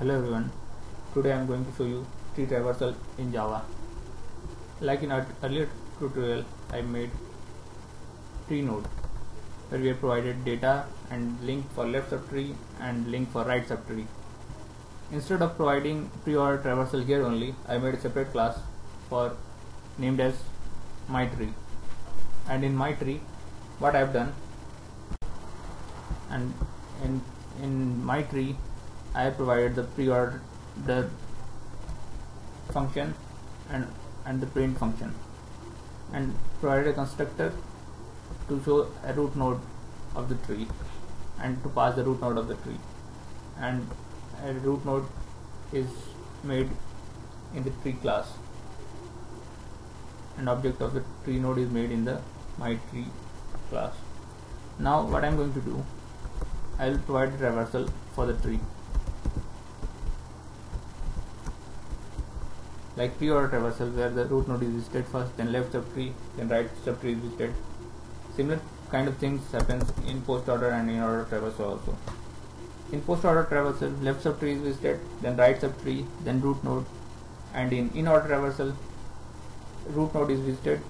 Hello everyone, today I am going to show you tree traversal in Java. Like in our earlier tutorial, I made tree node where we have provided data and link for left subtree and link for right subtree. Instead of providing pre-order traversal here only, I made a separate class for named as my tree. And in my tree, what I have done, and in in my tree I provided the pre-order the function and and the print function. And provided a constructor to show a root node of the tree and to pass the root node of the tree. And a root node is made in the tree class. And object of the tree node is made in the my tree class. Now what I'm going to do I will provide a traversal for the tree like pre-order traversal where the root node is visited first then left subtree then right subtree is visited. Similar kind of things happens in post order and in order traversal also. In post order traversal left subtree is visited then right subtree then root node. And in in order traversal root node is visited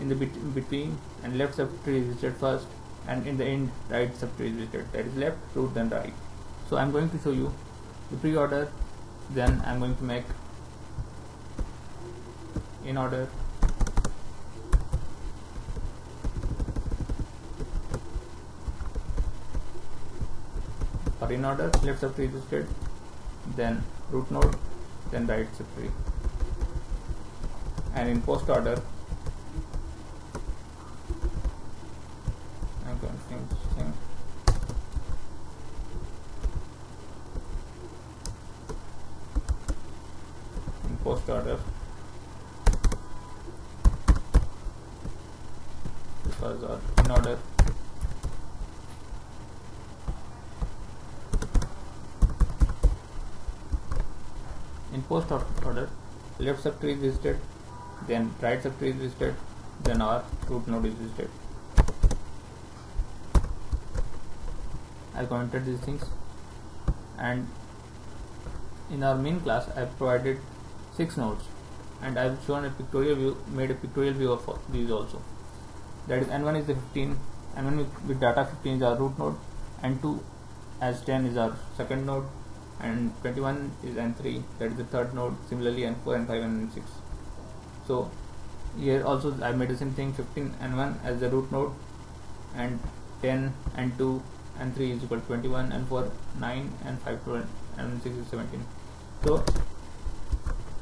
in the bit between and left subtree is visited first and in the end right subtree is visited. That is left root then right. So I'm going to show you the pre-order then I'm going to make in order. Or in order left subtree is then root node then right subtree and in post order I'm going to change. In post order in order in post order left subtree is visited then right subtree is visited then our root node is visited. I commented these things and in our main class I provided six nodes and I have shown a pictorial view made a pictorial view of these also that is n1 is the 15 n1 with, data 15 is our root node n2 as 10 is our second node and 21 is n3 that is the third node similarly n4 n5 and n6 so here also I made the same thing 15 n1 as the root node and 10 n2 n3 is equal to 21 n4 9 n5 12 and 6 is 17 so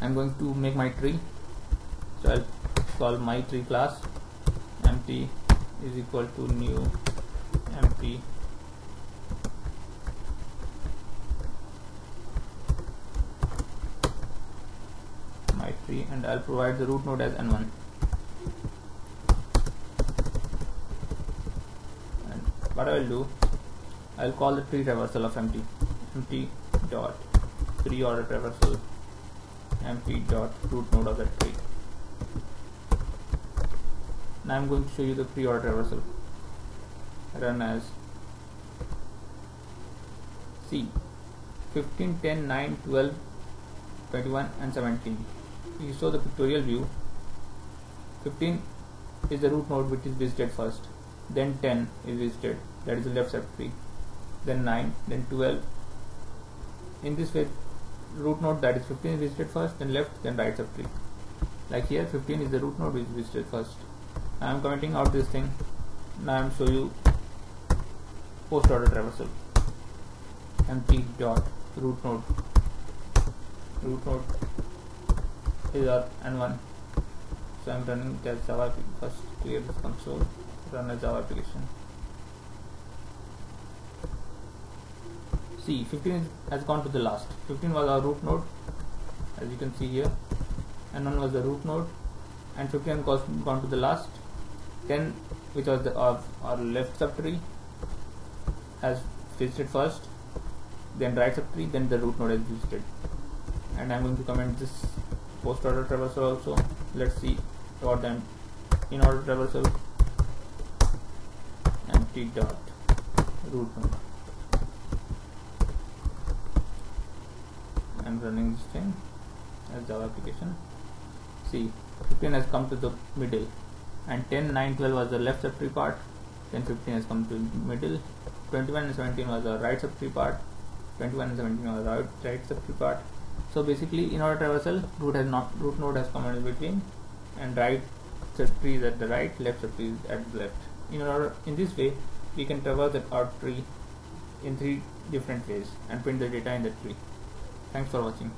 I'm going to make my tree. So I'll call my tree class empty is equal to new empty my tree and I'll provide the root node as n1 and what I will do I'll call the tree traversal of empty empty dot pre-order traversal. Empty dot root node of that tree now I'm going to show you the pre-order traversal run as C. 15 10 9 12 21 and 17 you saw the pictorial view. 15 is the root node which is visited first. Then 10 is visited. That is the left subtree then 9 then 12 in this way root node that is 15 is visited first then left then right subtree like here 15 is the root node which is visited first I am commenting out this thing now I am show you post order traversal. Empty dot root node. Root node is our n1 so I am running as Java first clear this console run a Java application. See 15 has gone to the last. 15 was our root node as you can see here. N1 was the root node. And 15 has gone to the last 10 which was the our left subtree has visited first then right subtree then the root node has visited. And I'm going to comment this post order traversal also. Let's see what then in order traversal empty dot root node. I'm running this thing as Java application. See 15 has come to the middle and 10 9 12 was the left subtree part. Then 15 has come to middle. 21 and 17 was the right subtree part. 21 and 17 was the right, right subtree part. So basically in order traversal root has not root node has come in between. And right subtree is at the right left subtree is at the left. In order in this way we can traverse our tree in three different ways and print the data in the tree. Thanks for watching